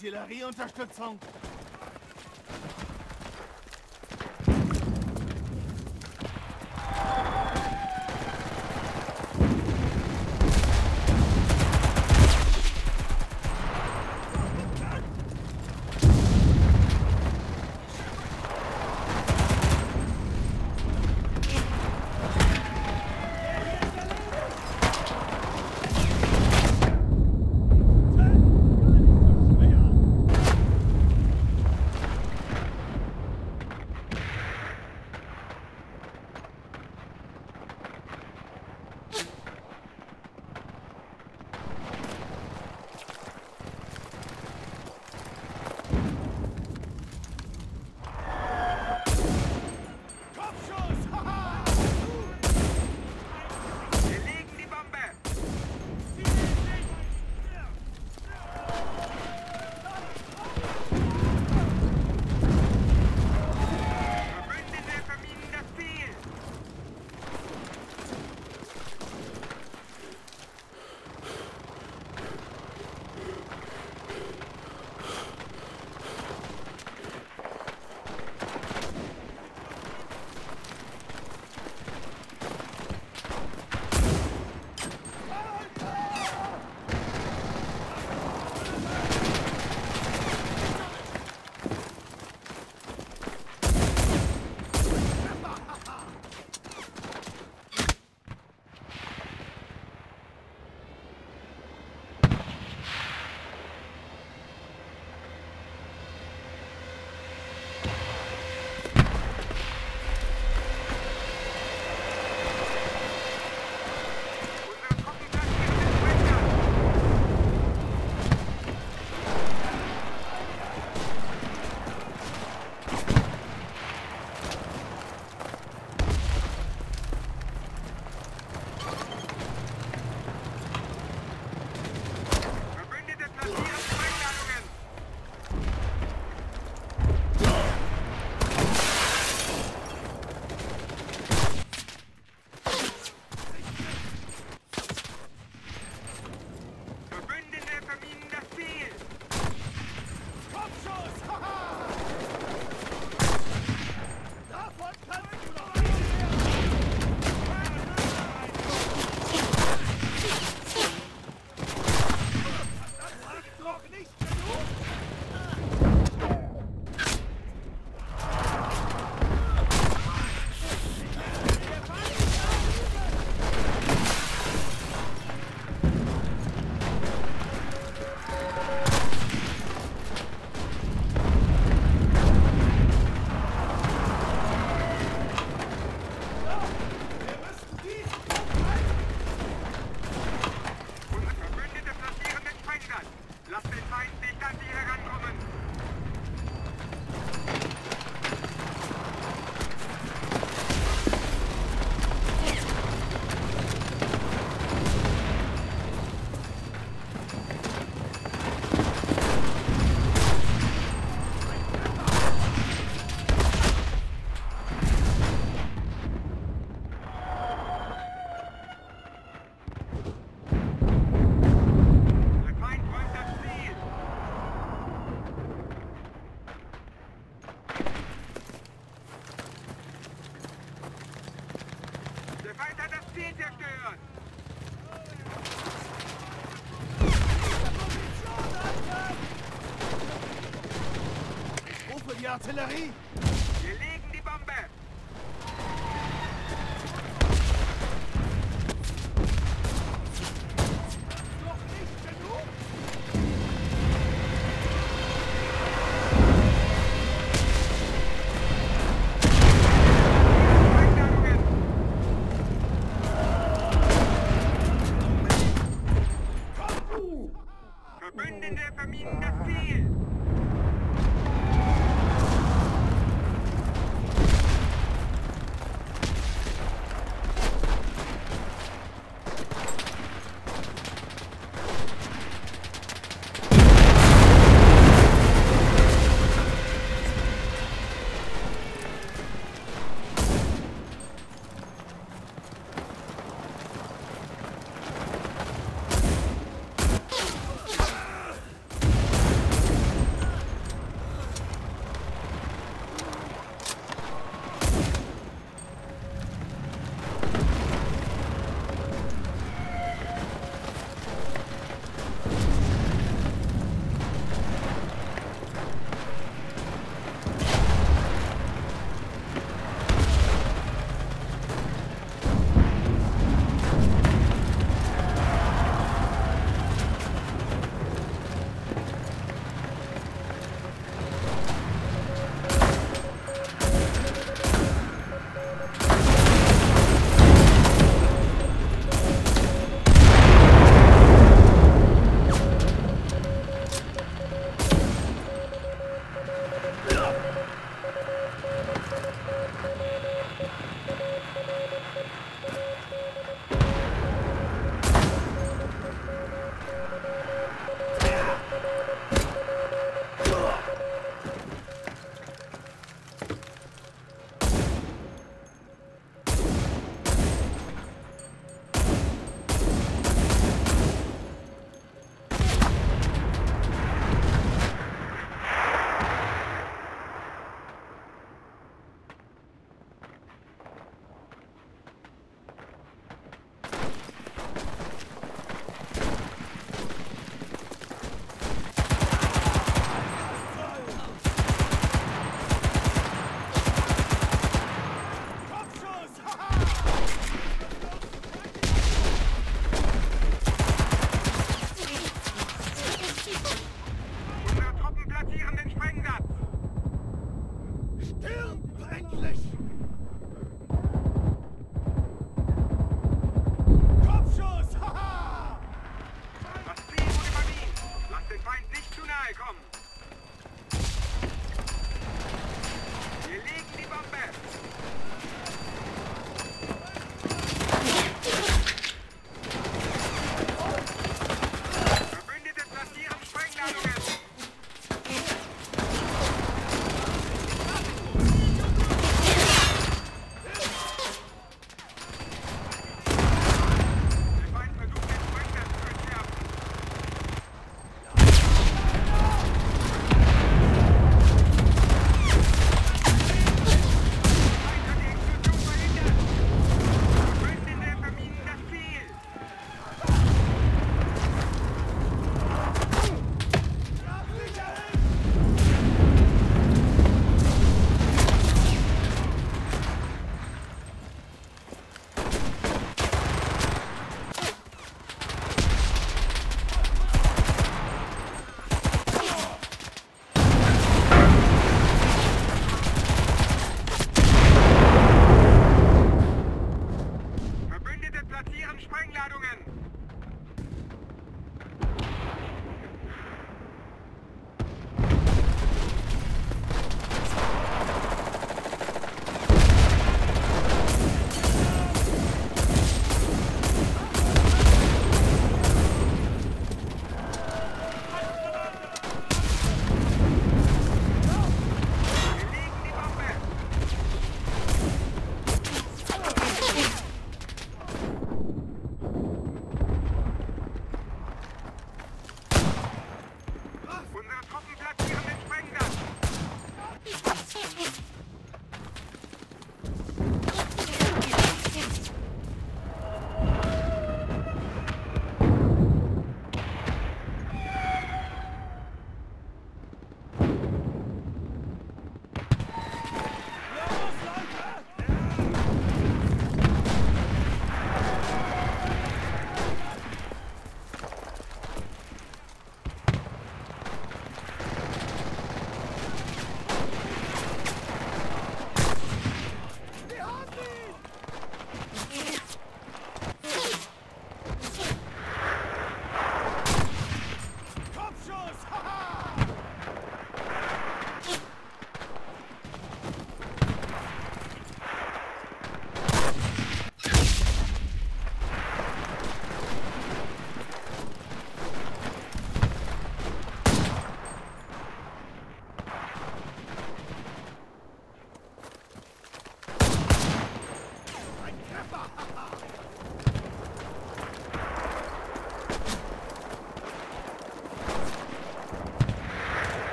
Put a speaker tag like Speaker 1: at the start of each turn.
Speaker 1: Artillerieunterstützung. Artillerie!